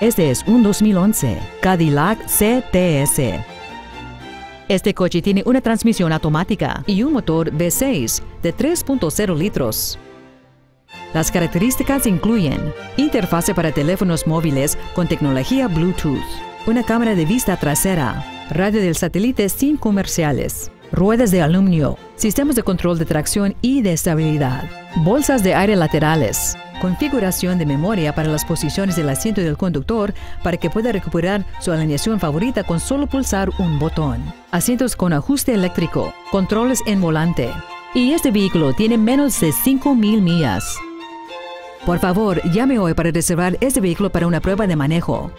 Este es un 2011 Cadillac CTS. Este coche tiene una transmisión automática y un motor V6 de 3.0 litros. Las características incluyen interfase para teléfonos móviles con tecnología Bluetooth, una cámara de vista trasera, radio del satélite sin comerciales, ruedas de aluminio, sistemas de control de tracción y de estabilidad, bolsas de aire laterales, configuración de memoria para las posiciones del asiento del conductor para que pueda recuperar su alineación favorita con solo pulsar un botón, asientos con ajuste eléctrico, controles en volante. Y este vehículo tiene menos de 5.000 millas. Por favor, llame hoy para reservar este vehículo para una prueba de manejo.